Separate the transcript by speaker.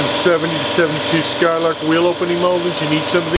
Speaker 1: some 70 to 72 Skylark wheel opening moldings. You need some of these.